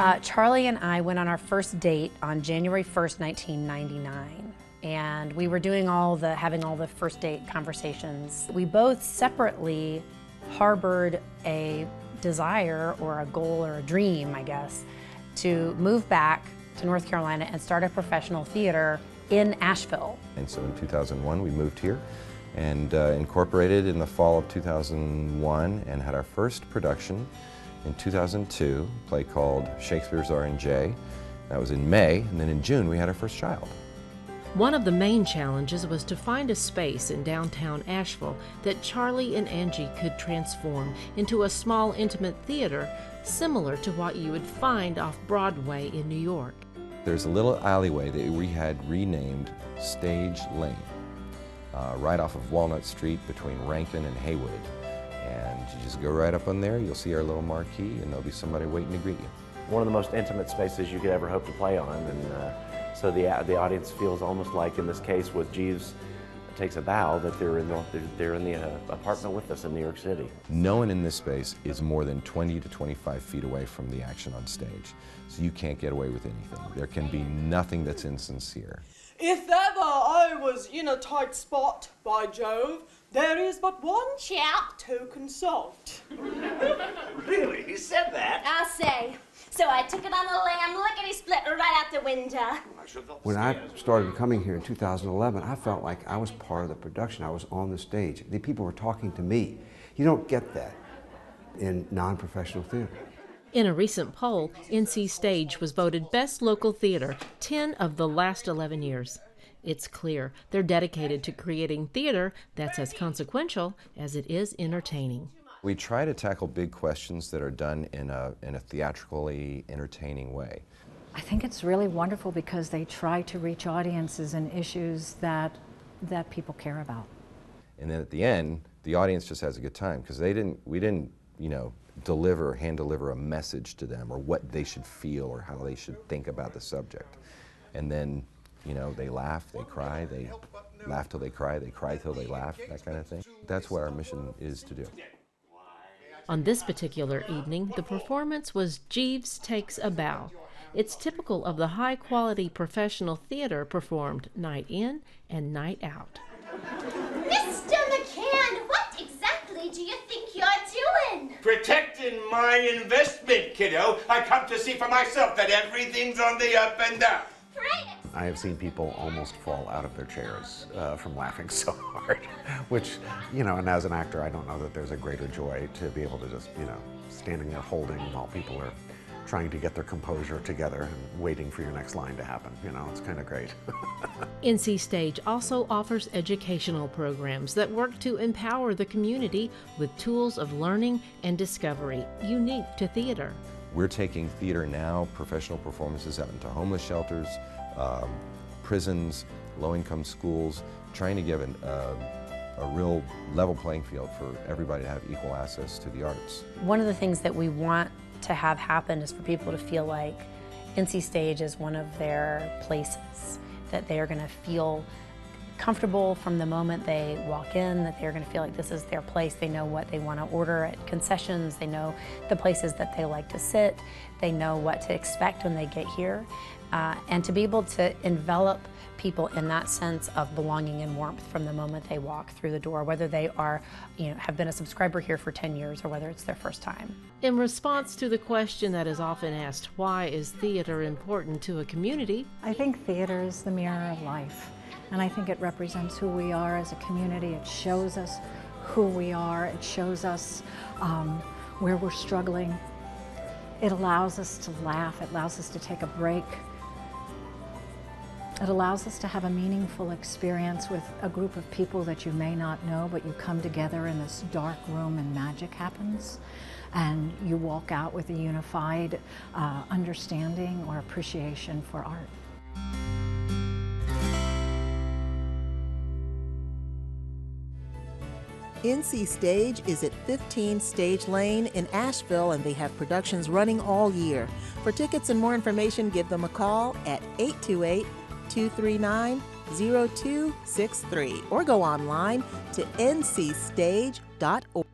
Uh, Charlie and I went on our first date on January 1st, 1999. And we were doing all the, having all the first date conversations. We both separately harbored a desire or a goal or a dream, I guess, to move back to North Carolina and start a professional theater in Asheville. And so in 2001 we moved here and uh, incorporated in the fall of 2001 and had our first production in 2002, a play called Shakespeare's R&J. That was in May, and then in June we had our first child. One of the main challenges was to find a space in downtown Asheville that Charlie and Angie could transform into a small, intimate theater similar to what you would find off Broadway in New York. There's a little alleyway that we had renamed Stage Lane, uh, right off of Walnut Street between Rankin and Haywood. And you just go right up on there, you'll see our little marquee, and there'll be somebody waiting to greet you. One of the most intimate spaces you could ever hope to play on, and uh, so the, the audience feels almost like, in this case with Jeeves, takes a bow that they're in the, they're in the uh, apartment with us in New York City. No one in this space is more than 20 to 25 feet away from the action on stage, so you can't get away with anything. There can be nothing that's insincere. If ever I was in a tight spot, by Jove, there is but one chap to consult. really? He said that? I say. So I took it on a lam, lickety split, right out the window. When I started coming here in 2011, I felt like I was part of the production. I was on the stage. The people were talking to me. You don't get that in non professional theater. In a recent poll, NC Stage was voted Best Local Theater 10 of the last 11 years. It's clear they're dedicated to creating theater that's as consequential as it is entertaining. We try to tackle big questions that are done in a, in a theatrically entertaining way. I think it's really wonderful because they try to reach audiences and issues that, that people care about. And then at the end, the audience just has a good time because they didn't, we didn't, you know, deliver, hand deliver a message to them or what they should feel or how they should think about the subject. And then, you know, they laugh, they cry, they laugh till they cry, they cry till they laugh, that kind of thing. That's what our mission is to do. On this particular evening, the performance was Jeeves Takes a Bow. It's typical of the high quality professional theater performed night in and night out. Mr. McCann, what exactly do you think you're doing? Protecting my investment, kiddo. I come to see for myself that everything's on the up and up. Right. I have seen people almost fall out of their chairs uh, from laughing so hard, which, you know, and as an actor, I don't know that there's a greater joy to be able to just, you know, standing there holding while people are trying to get their composure together and waiting for your next line to happen. You know, it's kind of great. NC Stage also offers educational programs that work to empower the community with tools of learning and discovery unique to theater. We're taking theater now, professional performances out into homeless shelters, um, prisons, low-income schools, trying to give an, uh, a real level playing field for everybody to have equal access to the arts. One of the things that we want to have happen is for people to feel like NC Stage is one of their places, that they are going to feel comfortable from the moment they walk in, that they're going to feel like this is their place. They know what they want to order at concessions, they know the places that they like to sit, they know what to expect when they get here. Uh, and to be able to envelop people in that sense of belonging and warmth from the moment they walk through the door, whether they are, you know, have been a subscriber here for 10 years or whether it's their first time. In response to the question that is often asked, why is theater important to a community? I think theater is the mirror of life. And I think it represents who we are as a community. It shows us who we are. It shows us um, where we're struggling. It allows us to laugh. It allows us to take a break. It allows us to have a meaningful experience with a group of people that you may not know, but you come together in this dark room and magic happens. And you walk out with a unified uh, understanding or appreciation for art. NC Stage is at 15 Stage Lane in Asheville, and they have productions running all year. For tickets and more information, give them a call at 828 239 0263 or go online to ncstage.org.